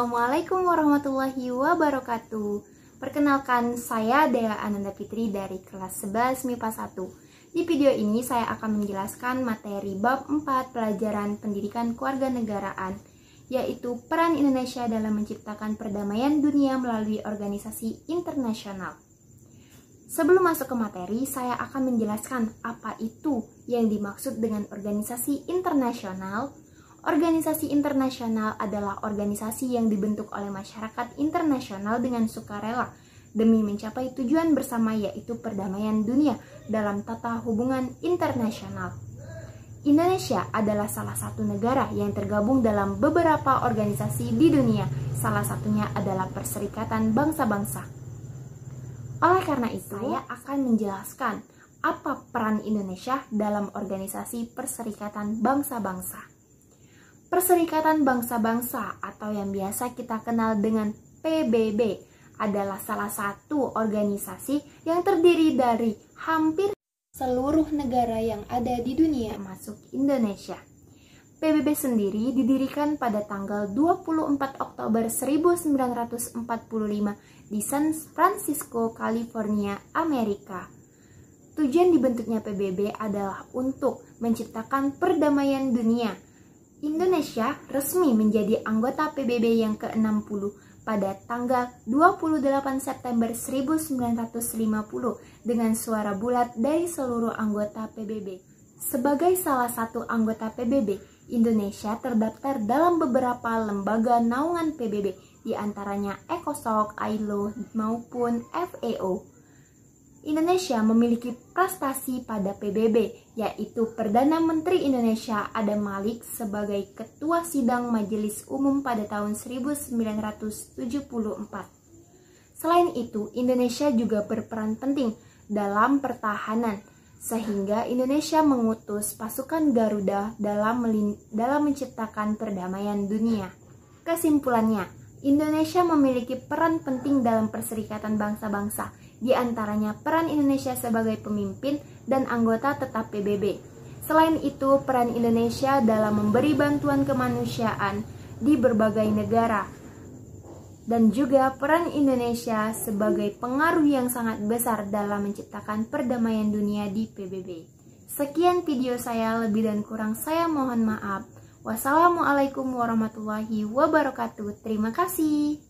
Assalamualaikum warahmatullahi wabarakatuh. Perkenalkan, saya Dea Ananda Fitri dari kelas 11 MIPA 1. Di video ini saya akan menjelaskan materi bab 4 pelajaran pendidikan kewarganegaraan, yaitu peran Indonesia dalam menciptakan perdamaian dunia melalui organisasi internasional. Sebelum masuk ke materi, saya akan menjelaskan apa itu yang dimaksud dengan organisasi internasional, Organisasi internasional adalah organisasi yang dibentuk oleh masyarakat internasional dengan sukarela demi mencapai tujuan bersama yaitu perdamaian dunia dalam tata hubungan internasional. Indonesia adalah salah satu negara yang tergabung dalam beberapa organisasi di dunia, salah satunya adalah Perserikatan Bangsa-Bangsa. Oleh karena itu, saya akan menjelaskan apa peran Indonesia dalam organisasi Perserikatan Bangsa-Bangsa. Perserikatan Bangsa-Bangsa atau yang biasa kita kenal dengan PBB adalah salah satu organisasi yang terdiri dari hampir seluruh negara yang ada di dunia masuk Indonesia. PBB sendiri didirikan pada tanggal 24 Oktober 1945 di San Francisco, California, Amerika. Tujuan dibentuknya PBB adalah untuk menciptakan perdamaian dunia Indonesia resmi menjadi anggota PBB yang ke-60 pada tanggal 28 September 1950 dengan suara bulat dari seluruh anggota PBB. Sebagai salah satu anggota PBB, Indonesia terdaftar dalam beberapa lembaga naungan PBB, di antaranya ECOSOC, ILO, maupun FAO. Indonesia memiliki prestasi pada PBB, yaitu Perdana Menteri Indonesia Adam Malik sebagai Ketua Sidang Majelis Umum pada tahun 1974. Selain itu, Indonesia juga berperan penting dalam pertahanan, sehingga Indonesia mengutus pasukan Garuda dalam, dalam menciptakan perdamaian dunia. Kesimpulannya, Indonesia memiliki peran penting dalam perserikatan bangsa-bangsa, di antaranya peran Indonesia sebagai pemimpin dan anggota tetap PBB. Selain itu, peran Indonesia dalam memberi bantuan kemanusiaan di berbagai negara dan juga peran Indonesia sebagai pengaruh yang sangat besar dalam menciptakan perdamaian dunia di PBB. Sekian video saya, lebih dan kurang saya mohon maaf. Wassalamualaikum warahmatullahi wabarakatuh. Terima kasih.